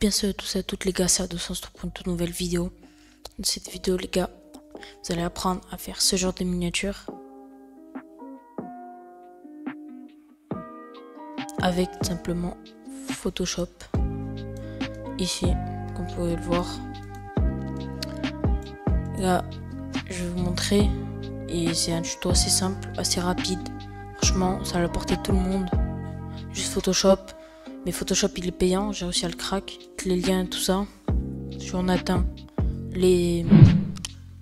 Bien sûr, tout ça, toutes les gars, c'est 200 pour une toute nouvelle vidéo. Dans cette vidéo, les gars, vous allez apprendre à faire ce genre de miniature. Avec simplement Photoshop. Ici, comme vous pouvez le voir. Là, je vais vous montrer. Et c'est un tuto assez simple, assez rapide. Franchement, ça va apporter tout le monde. Juste Photoshop. Mais Photoshop il est payant, j'ai réussi à le crack. Les liens, tout ça. Si on atteint les,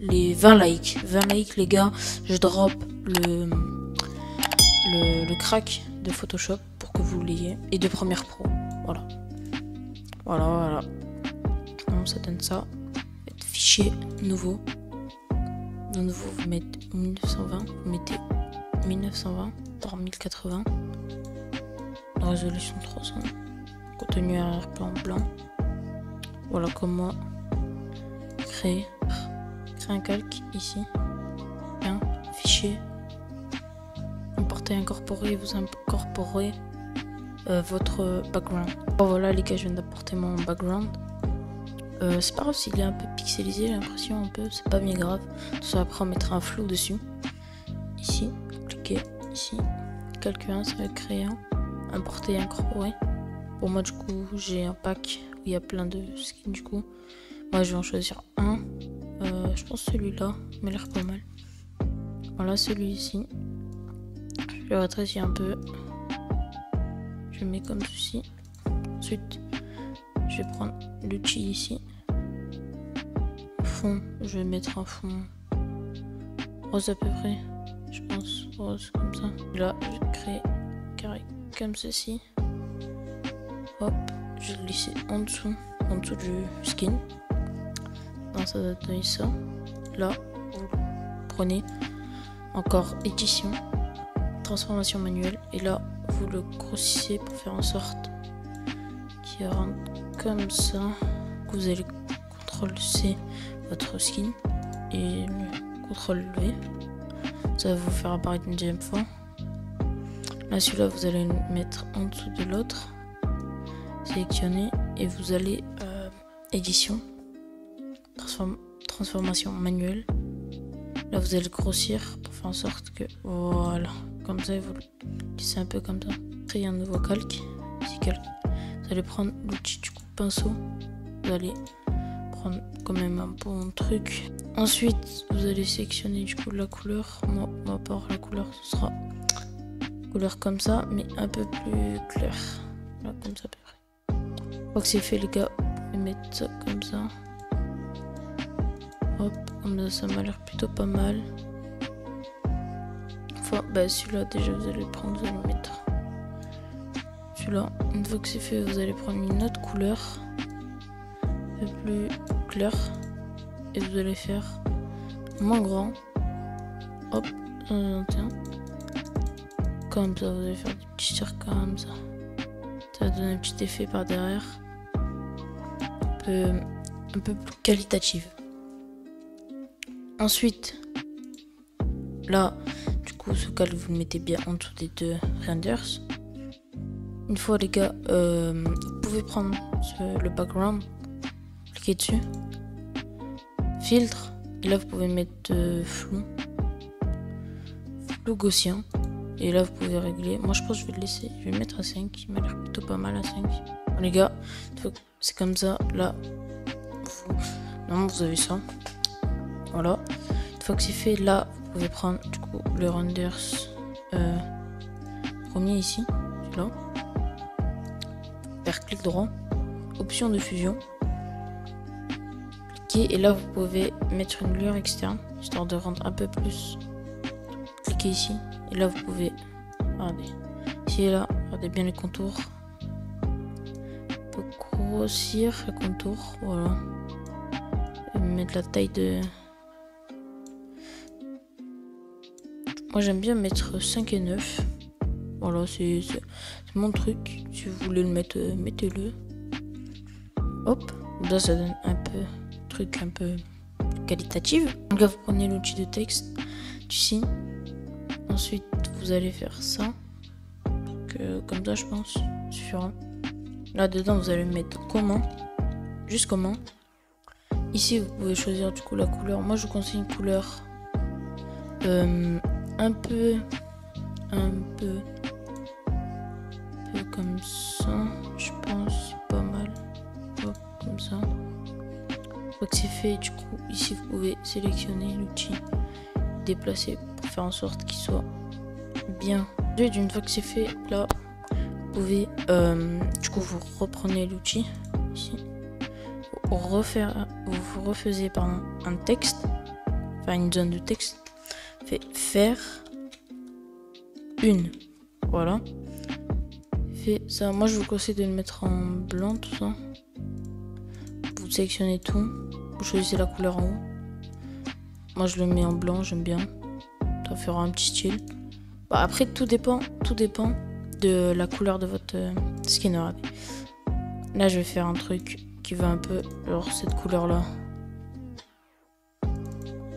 les 20 likes. 20 likes les gars, je drop le, le, le crack de Photoshop pour que vous l'ayez. Et de Premiere Pro. Voilà. Voilà, voilà. Ça donne ça. Fichier nouveau. De nouveau, vous mettez 1920, vous mettez 1920 par 1080. Résolution 300. Contenu arrière-plan blanc. Voilà comment créer, créer un calque ici. Un fichier. Importer, incorporer, vous incorporez euh, votre background. voilà les gars, je viens d'apporter mon background. Euh, c'est pas grave s'il est un peu pixelisé, j'ai l'impression un peu, c'est pas bien grave. Ça après on mettra un flou dessus. Ici, cliquez ici, calque 1, ça va créer un, importer et incorporer. Pour moi du coup j'ai un pack où il y a plein de skins du coup. Moi je vais en choisir un. Euh, je pense celui-là, il m'a l'air pas mal. Voilà celui-ci. Je vais rétrécir un peu. Je le mets comme ceci. Ensuite, je vais prendre l'outil ici. Fond, je vais mettre un fond rose à peu près. Je pense rose comme ça. Là, je crée carré comme ceci. Hop, je le laisser en dessous, en dessous du skin. Ça va donner ça. Là, vous prenez encore édition, transformation manuelle. Et là, vous le grossissez pour faire en sorte qu'il rentre comme ça. Vous allez CTRL C votre skin et CTRL V. Ça va vous faire apparaître une deuxième fois. Là, celui-là, vous allez le mettre en dessous de l'autre. Sélectionner et vous allez euh, édition, transformation manuelle. Là, vous allez grossir pour faire en sorte que voilà, comme ça, vous c'est un peu comme ça. Créer un nouveau calque. Calque. Vous allez prendre l'outil du coup pinceau. Vous allez prendre quand même un bon truc. Ensuite, vous allez sélectionner du coup la couleur. Moi, moi part la couleur, ce sera couleur comme ça, mais un peu plus clair. Comme ça, à peu près. Une fois que c'est fait, les gars, vous pouvez mettre ça comme ça. Hop, comme ça, ça m'a l'air plutôt pas mal. Enfin, bah celui-là, déjà, vous allez le prendre, vous allez le mettre. Celui-là, une fois que c'est fait, vous allez prendre une autre couleur. Un peu plus clair. Et vous allez faire moins grand. Hop, 121 comme ça, vous allez faire des petits cercles comme ça. Ça va donner un petit effet par derrière. Un peu, un peu plus qualitatif. Ensuite, là, du coup, ce calque, vous le mettez bien en dessous des deux renders. Une fois, les gars, euh, vous pouvez prendre le background, cliquez dessus, filtre, et là, vous pouvez mettre euh, flou, flou gaussien. Et là, vous pouvez régler. Moi, je pense que je vais le laisser. Je vais mettre à 5. Il m'a l'air plutôt pas mal à 5. les gars, c'est comme ça. Là, non, vous avez ça. Voilà. Une fois que c'est fait, là, vous pouvez prendre du coup le renders euh, premier ici. Là. Faire clic droit. Option de fusion. Cliquez et là, vous pouvez mettre une lueur externe histoire de rendre un peu plus. Cliquez ici et là, vous pouvez. Regardez. Ici et là, regardez bien les contours. On peut grossir les contours. Voilà. Et mettre la taille de. Moi, j'aime bien mettre 5 et 9. Voilà, c'est mon truc. Si vous voulez le mettre, euh, mettez-le. Hop. Là, ça donne un peu. Truc un peu qualitatif. Donc là, vous prenez l'outil de texte du signe Ensuite, vous allez faire ça. Que, comme ça, je pense, suffira. Là dedans, vous allez mettre comment? juste comment? Ici, vous pouvez choisir du coup la couleur. Moi, je vous conseille une couleur euh, un peu, un peu, un peu comme ça. Je pense pas mal. Comme ça. Donc c'est fait. Du coup, ici, vous pouvez sélectionner l'outil, déplacer pour faire en sorte qu'il soit bien. D'une fois que c'est fait, là, vous pouvez, euh, du coup, vous reprenez l'outil ici refaire, vous refaisez par un texte, enfin une zone de texte, fait faire une. Voilà. Fait ça. Moi, je vous conseille de le mettre en blanc, tout ça. Vous sélectionnez tout. Vous choisissez la couleur en haut. Moi, je le mets en blanc, j'aime bien. Ça fera un petit style. Bah, après, tout dépend, tout dépend de la couleur de votre euh, skin. Là, je vais faire un truc qui va un peu. Alors, cette couleur-là.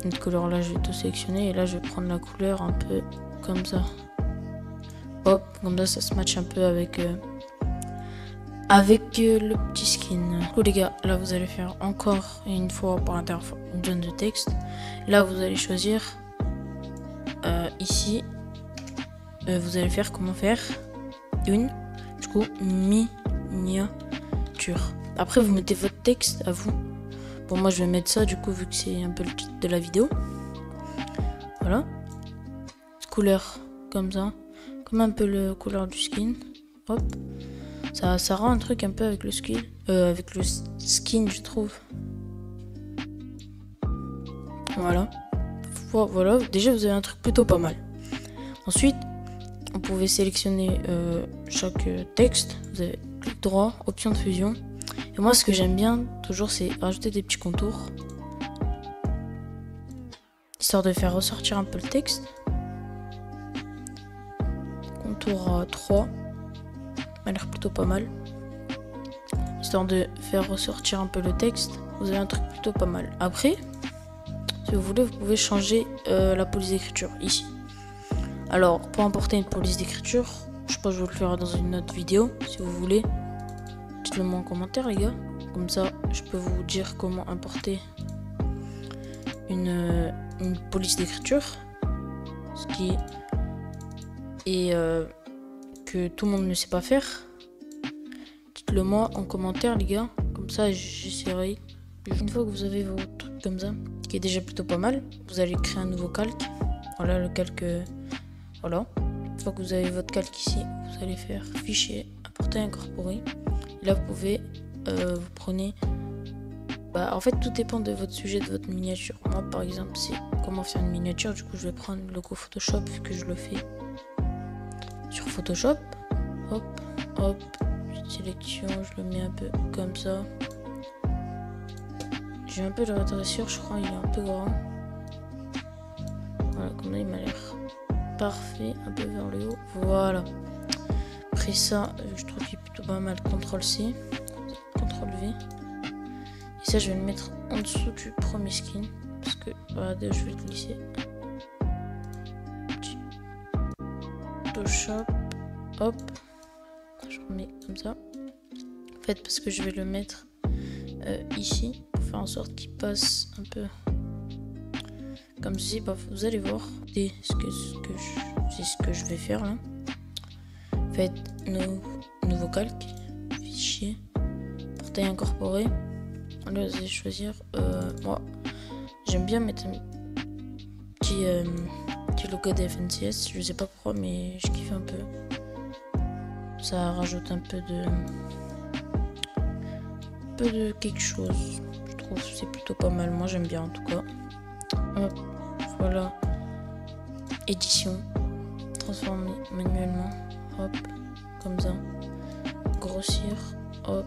Cette couleur-là, je vais tout sélectionner. Et là, je vais prendre la couleur un peu comme ça. Hop, comme ça, ça se match un peu avec. Euh, avec euh, le petit skin. Du coup, les gars, là, vous allez faire encore une fois par l'intérieur une zone de texte. Là, vous allez choisir. Euh, ici. vous allez faire comment faire? Une. Du coup, miniature. Après, vous mettez votre texte à vous. Bon, moi, je vais mettre ça, du coup, vu que c'est un peu le titre de la vidéo. Voilà. Couleur, comme ça. Comme un peu le couleur du skin. Hop. Ça, ça rend un truc un peu avec le skin. Euh, avec le skin, je trouve. Voilà. Voilà. Déjà, vous avez un truc plutôt pas mal. Ensuite, vous pouvez sélectionner euh, chaque texte. Vous avez clic droit, option de fusion. Et moi, ce que j'aime bien, toujours, c'est rajouter des petits contours. Histoire de faire ressortir un peu le texte. Contour 3. A l'air plutôt pas mal. Histoire de faire ressortir un peu le texte. Vous avez un truc plutôt pas mal. Après, si vous voulez, vous pouvez changer euh, la police d'écriture ici. Alors, pour importer une police d'écriture, je pense que je vais le faire dans une autre vidéo, si vous voulez le moi en commentaire, les gars. Comme ça, je peux vous dire comment importer une, une police d'écriture. Ce qui est euh, que tout le monde ne sait pas faire. Dites-le moi en commentaire, les gars. Comme ça, j'essaierai. Une fois que vous avez vos trucs comme ça, qui est déjà plutôt pas mal, vous allez créer un nouveau calque. Voilà le calque. Voilà. Une fois que vous avez votre calque ici, vous allez faire fichier, apporter, incorporer. Là, vous pouvez, euh, vous prenez. Bah, en fait, tout dépend de votre sujet, de votre miniature. Moi, par exemple, c'est comment faire une miniature. Du coup, je vais prendre le logo Photoshop vu que je le fais Photoshop. Hop, hop, sélection, je le mets un peu comme ça. J'ai un peu de redressure, je crois, il est un peu grand. Voilà, comme ça, il m'a l'air parfait, un peu vers le haut. Voilà. Après ça, euh, je trouve qu'il est plutôt pas mal. CTRL C, CTRL V. Et ça, je vais le mettre en dessous du premier skin. Parce que, voilà, je vais le glisser. Photoshop. Hop. Je remets comme ça. En fait, parce que je vais le mettre euh, ici. Pour faire en sorte qu'il passe un peu comme ceci. Vous allez voir. C'est ce que, je, ce que je vais faire là. Faites nouveau calque, fichier, portail incorporé. Allez, vous allez choisir. Euh, moi, j'aime bien mettre un petit, euh, petit logo de FNCS. Je sais pas pourquoi, mais je kiffe un peu. Ça rajoute un peu de. Peu de quelque chose. Je trouve c'est plutôt pas mal. Moi, j'aime bien en tout cas. Hop, voilà. Édition. Transformer manuellement hop, comme ça. Grossir, hop,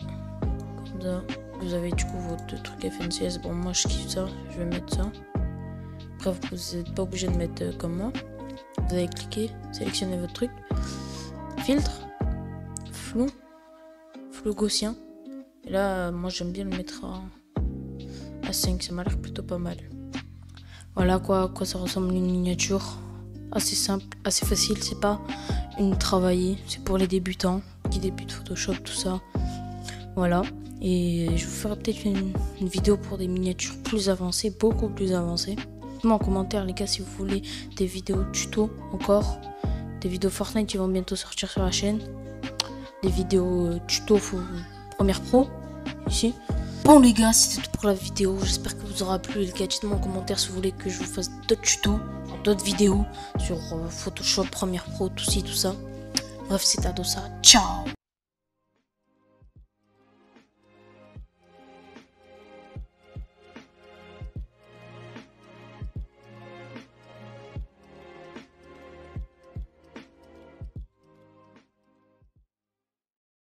comme ça. Vous avez du coup votre truc FNCS. Bon, moi je kiffe ça, je vais mettre ça. Après, vous n'êtes pas obligé de mettre euh, comme moi. Vous allez cliquer, sélectionner votre truc. Filtre, flou, flou gaussien. Et là, moi j'aime bien le mettre à, à 5, ça m'a l'air plutôt pas mal. Voilà quoi, quoi ça ressemble une miniature. Assez simple, assez facile, c'est pas une travailler. C'est pour les débutants qui débutent Photoshop, tout ça. Voilà. Et je vous ferai peut-être une, vidéo pour des miniatures plus avancées, beaucoup plus avancées. Dites-moi en commentaire les gars si vous voulez des vidéos tuto encore. Des vidéos Fortnite qui vont bientôt sortir sur la chaîne. Des vidéos euh, tuto première pro ici. Bon les gars, c'était tout pour la vidéo. J'espère que vous aura plu. Les gars, dites-moi en commentaire si vous voulez que je vous fasse d'autres tutos, d'autres vidéos sur euh, Photoshop, Premiere Pro, tout ci, tout ça. Bref, c'est Adosa. Ciao